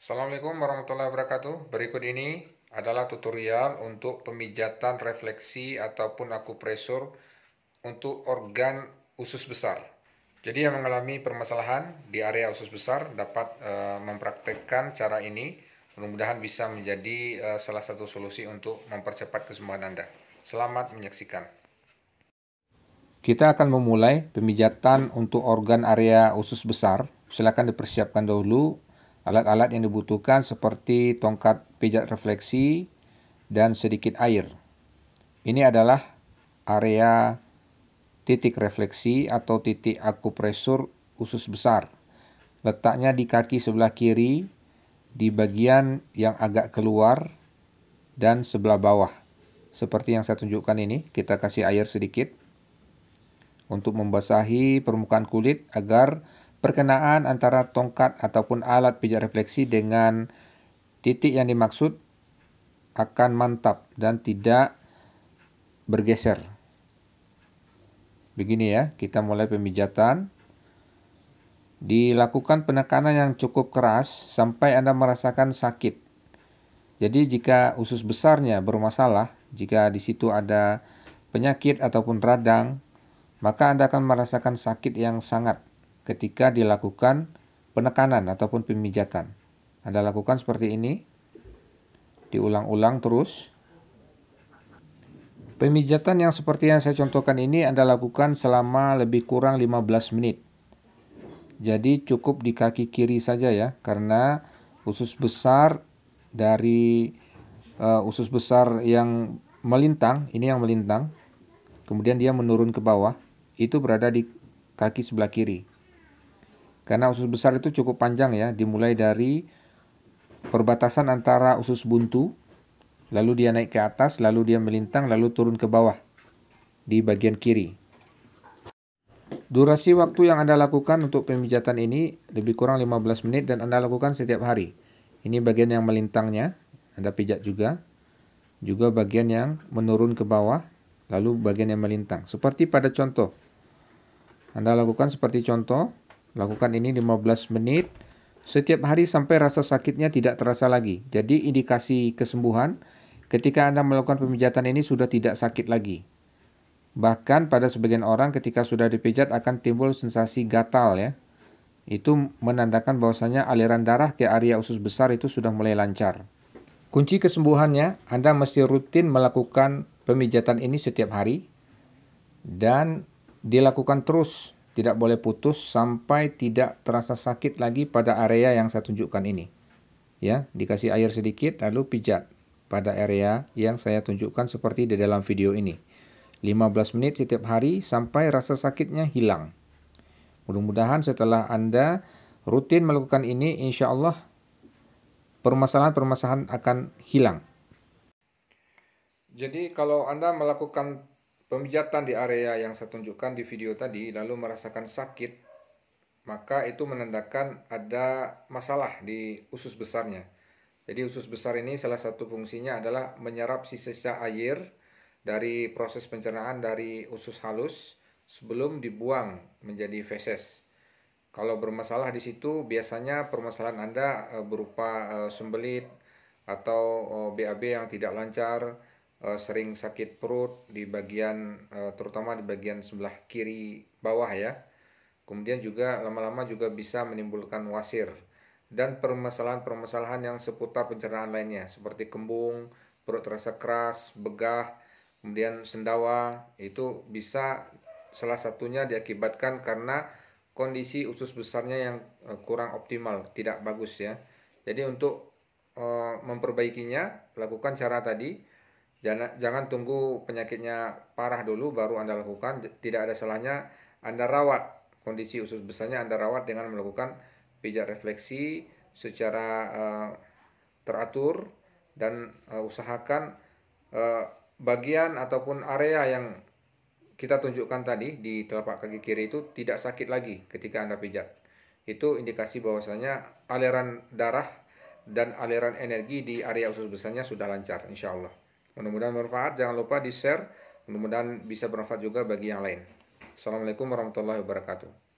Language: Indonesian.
Assalamualaikum warahmatullahi wabarakatuh. Berikut ini adalah tutorial untuk pemijatan refleksi ataupun akupresur untuk organ usus besar. Jadi yang mengalami permasalahan di area usus besar dapat uh, mempraktekkan cara ini. Mudah-mudahan bisa menjadi uh, salah satu solusi untuk mempercepat kesembuhan Anda. Selamat menyaksikan. Kita akan memulai pemijatan untuk organ area usus besar. Silakan dipersiapkan dahulu Alat-alat yang dibutuhkan seperti tongkat pijat refleksi dan sedikit air. Ini adalah area titik refleksi atau titik akupresur usus besar. Letaknya di kaki sebelah kiri, di bagian yang agak keluar, dan sebelah bawah. Seperti yang saya tunjukkan ini, kita kasih air sedikit untuk membasahi permukaan kulit agar perkenaan antara tongkat ataupun alat pijat refleksi dengan titik yang dimaksud akan mantap dan tidak bergeser. Begini ya, kita mulai pemijatan. Dilakukan penekanan yang cukup keras sampai Anda merasakan sakit. Jadi jika usus besarnya bermasalah, jika di situ ada penyakit ataupun radang, maka Anda akan merasakan sakit yang sangat ketika dilakukan penekanan ataupun pemijatan. Anda lakukan seperti ini, diulang-ulang terus. Pemijatan yang seperti yang saya contohkan ini Anda lakukan selama lebih kurang 15 menit. Jadi cukup di kaki kiri saja ya, karena usus besar dari uh, usus besar yang melintang, ini yang melintang, kemudian dia menurun ke bawah, itu berada di kaki sebelah kiri. Karena usus besar itu cukup panjang ya, dimulai dari perbatasan antara usus buntu, lalu dia naik ke atas, lalu dia melintang, lalu turun ke bawah di bagian kiri. Durasi waktu yang Anda lakukan untuk pemijatan ini lebih kurang 15 menit dan Anda lakukan setiap hari. Ini bagian yang melintangnya, Anda pijat juga. Juga bagian yang menurun ke bawah, lalu bagian yang melintang. Seperti pada contoh. Anda lakukan seperti contoh, Lakukan ini 15 menit setiap hari sampai rasa sakitnya tidak terasa lagi. Jadi indikasi kesembuhan ketika Anda melakukan pemijatan ini sudah tidak sakit lagi. Bahkan pada sebagian orang ketika sudah dipijat akan timbul sensasi gatal ya. Itu menandakan bahwasanya aliran darah ke area usus besar itu sudah mulai lancar. Kunci kesembuhannya, Anda mesti rutin melakukan pemijatan ini setiap hari dan dilakukan terus tidak boleh putus sampai tidak terasa sakit lagi pada area yang saya tunjukkan ini. Ya, dikasih air sedikit lalu pijat pada area yang saya tunjukkan seperti di dalam video ini. 15 menit setiap hari sampai rasa sakitnya hilang. Mudah-mudahan setelah Anda rutin melakukan ini, insya Allah permasalahan-permasalahan akan hilang. Jadi kalau Anda melakukan pemijatan di area yang saya tunjukkan di video tadi lalu merasakan sakit, maka itu menandakan ada masalah di usus besarnya. Jadi usus besar ini salah satu fungsinya adalah menyerap sisa-sisa air dari proses pencernaan dari usus halus sebelum dibuang menjadi feses. Kalau bermasalah di situ biasanya permasalahan Anda eh, berupa eh, sembelit atau BAB eh, yang tidak lancar, uh, sering sakit perut di bagian uh, terutama di bagian sebelah kiri bawah ya. Kemudian juga lama-lama juga bisa menimbulkan wasir dan permasalahan-permasalahan yang seputar pencernaan lainnya seperti kembung, perut terasa keras, begah, kemudian sendawa itu bisa salah satunya diakibatkan karena kondisi usus besarnya yang uh, kurang optimal, tidak bagus ya. Jadi untuk memperbaikinya lakukan cara tadi Jangan, jangan tunggu penyakitnya parah dulu baru Anda lakukan. Tidak ada salahnya Anda rawat kondisi usus besarnya Anda rawat dengan melakukan pijat refleksi secara uh, teratur dan uh, usahakan uh, bagian ataupun area yang kita tunjukkan tadi di telapak kaki kiri itu tidak sakit lagi ketika Anda pijat. Itu indikasi bahwasanya aliran darah dan aliran energi di area usus besarnya sudah lancar insya Allah. Mudah-mudahan bermanfaat. Jangan lupa di-share. Mudah-mudahan bisa bermanfaat juga bagi yang lain. Assalamualaikum warahmatullahi wabarakatuh.